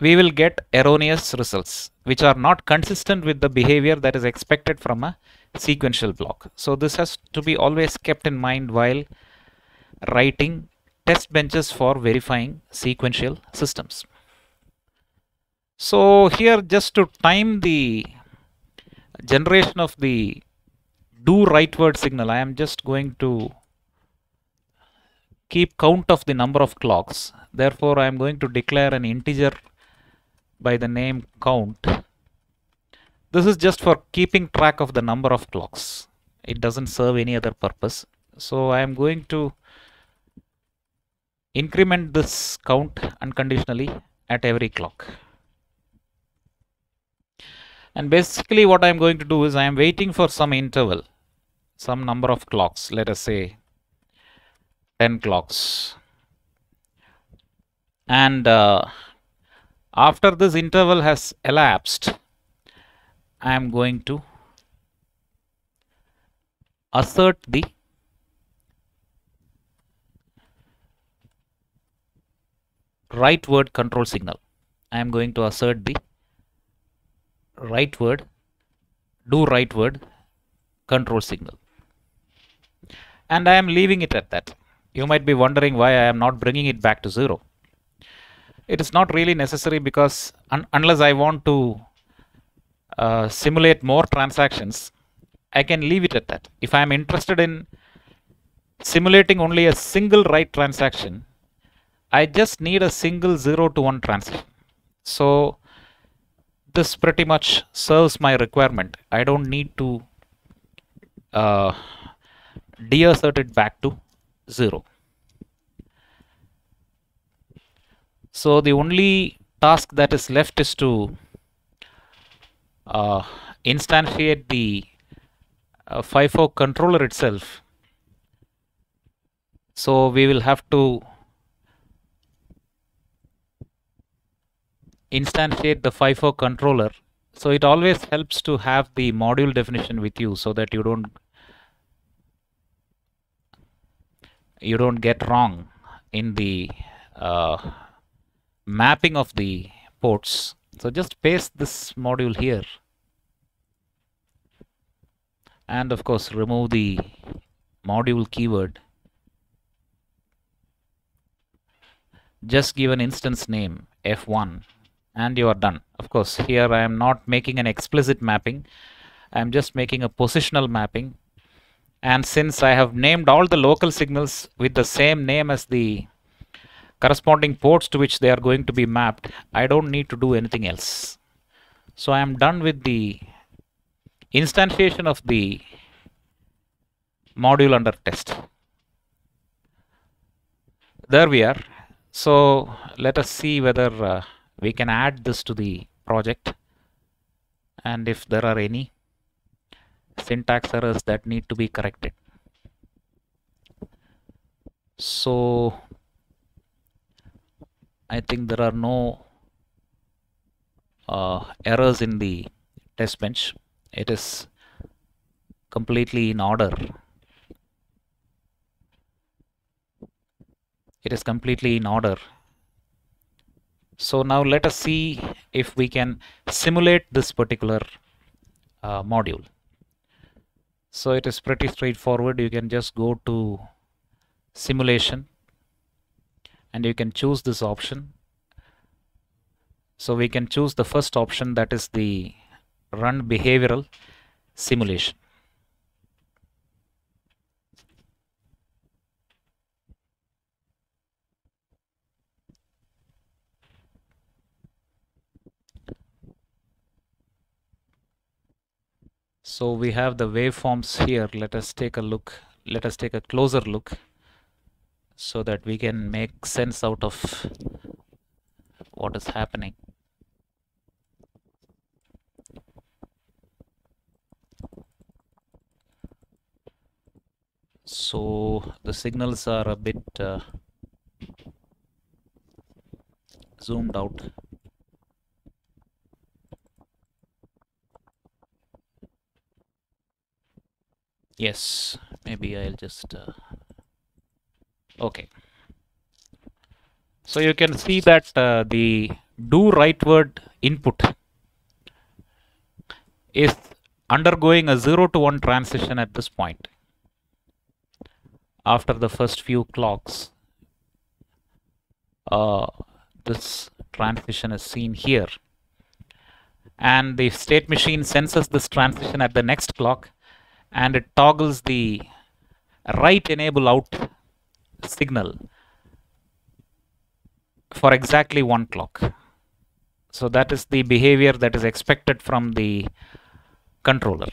we will get erroneous results which are not consistent with the behavior that is expected from a sequential block. So this has to be always kept in mind while writing test benches for verifying sequential systems. So here just to time the generation of the do write word signal, I am just going to keep count of the number of clocks. Therefore, I am going to declare an integer by the name count. This is just for keeping track of the number of clocks. It doesn't serve any other purpose. So I am going to increment this count unconditionally at every clock. And basically what I am going to do is I am waiting for some interval, some number of clocks, let us say 10 clocks. And uh, after this interval has elapsed, I am going to assert the write word control signal. I am going to assert the write word, do write word control signal. And I am leaving it at that. You might be wondering why I am not bringing it back to zero. It is not really necessary because un unless I want to uh, simulate more transactions, I can leave it at that. If I am interested in simulating only a single write transaction, I just need a single 0 to 1 transaction. So this pretty much serves my requirement. I don't need to uh, deassert it back to 0. So the only task that is left is to uh, instantiate the uh, FIFO controller itself. So we will have to instantiate the FIFO controller. So it always helps to have the module definition with you so that you don't you don't get wrong in the uh, mapping of the ports. So just paste this module here and of course remove the module keyword. Just give an instance name F1 and you are done. Of course, here I am not making an explicit mapping. I am just making a positional mapping. And since I have named all the local signals with the same name as the corresponding ports to which they are going to be mapped, I don't need to do anything else. So I am done with the instantiation of the module under test. There we are. So let us see whether uh, we can add this to the project. And if there are any syntax errors that need to be corrected. So I think there are no uh, errors in the test bench. It is completely in order. It is completely in order so now let us see if we can simulate this particular uh, module. So it is pretty straightforward. You can just go to simulation and you can choose this option. So we can choose the first option that is the run behavioral simulation. So we have the waveforms here. Let us take a look. Let us take a closer look so that we can make sense out of what is happening. So the signals are a bit uh, zoomed out. Yes maybe I'll just uh, okay. So you can see that uh, the do word input is undergoing a 0 to 1 transition at this point. After the first few clocks uh, this transition is seen here. And the state machine senses this transition at the next clock and it toggles the write enable out signal for exactly one clock. So that is the behavior that is expected from the controller.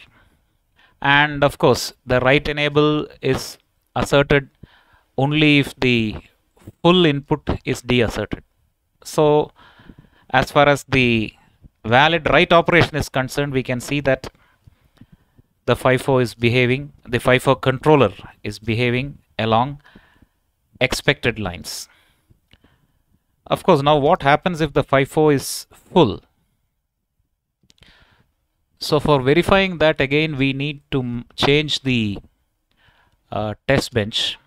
And of course, the write enable is asserted only if the full input is deasserted. So as far as the valid write operation is concerned, we can see that the FIFO is behaving, the FIFO controller is behaving along expected lines. Of course, now what happens if the FIFO is full? So for verifying that again we need to change the uh, test bench.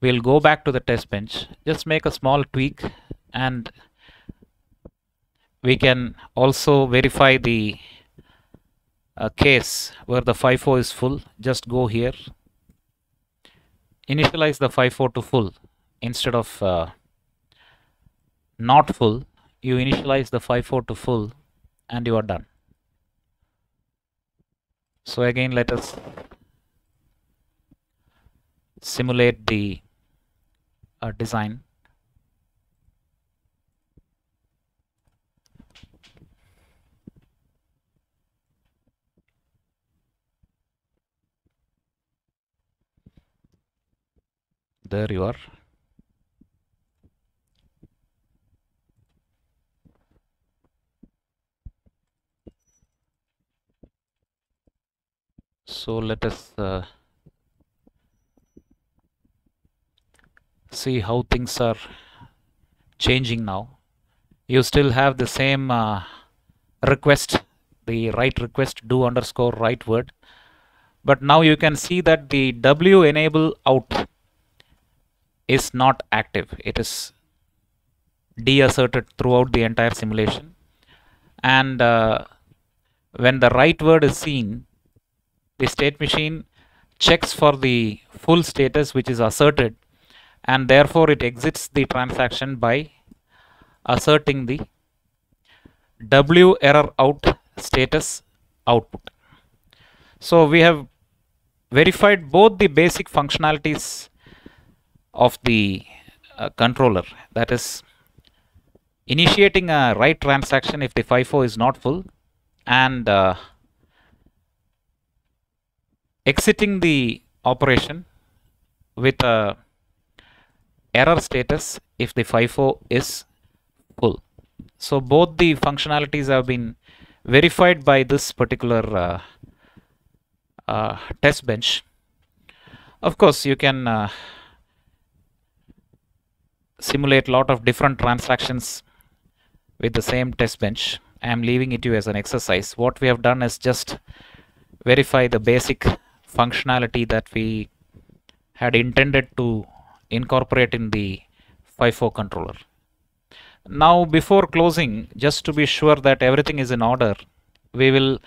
We'll go back to the test bench, just make a small tweak and we can also verify the uh, case where the FIFO is full. Just go here, initialize the FIFO to full instead of uh, not full. You initialize the FIFO to full and you are done. So again let us simulate the uh, design there you are so let us uh, see how things are changing now. You still have the same uh, request the write request do underscore write word. But now you can see that the w enable out is not active it is deasserted throughout the entire simulation and uh, when the write word is seen the state machine checks for the full status which is asserted and therefore it exits the transaction by asserting the w error out status output. So we have verified both the basic functionalities of the uh, controller that is initiating a write transaction if the FIFO is not full and uh, exiting the operation with a error status if the FIFO is full. So both the functionalities have been verified by this particular uh, uh, test bench. Of course, you can uh, simulate a lot of different transactions with the same test bench. I am leaving it to you as an exercise. What we have done is just verify the basic functionality that we had intended to incorporate in the FIFO controller. Now before closing, just to be sure that everything is in order, we will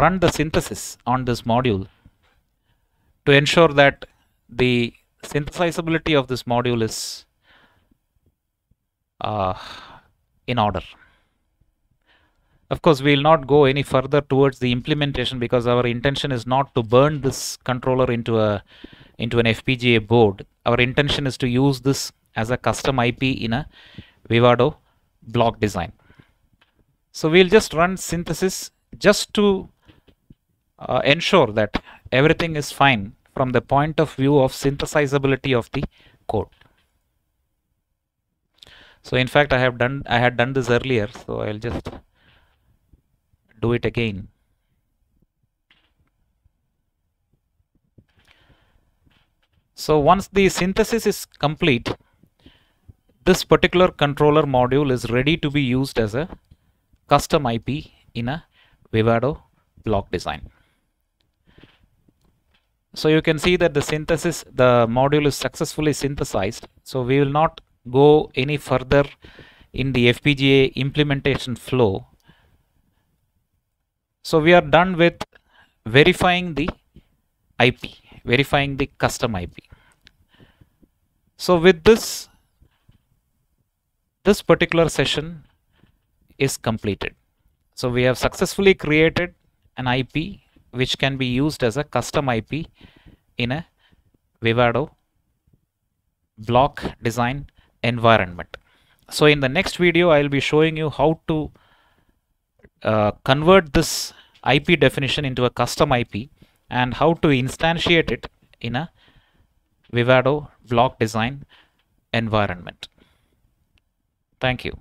run the synthesis on this module to ensure that the synthesizability of this module is uh, in order. Of course, we will not go any further towards the implementation because our intention is not to burn this controller into a into an FPGA board. Our intention is to use this as a custom IP in a Vivado block design. So we'll just run synthesis just to uh, ensure that everything is fine from the point of view of synthesizability of the code. So in fact, I have done I had done this earlier, so I'll just do it again. So once the synthesis is complete, this particular controller module is ready to be used as a custom IP in a Vivado block design. So you can see that the synthesis, the module is successfully synthesized. So we will not go any further in the FPGA implementation flow. So we are done with verifying the IP, verifying the custom IP. So with this, this particular session is completed. So we have successfully created an IP which can be used as a custom IP in a Vivado block design environment. So in the next video, I will be showing you how to uh, convert this IP definition into a custom IP and how to instantiate it in a Vivado block design environment. Thank you.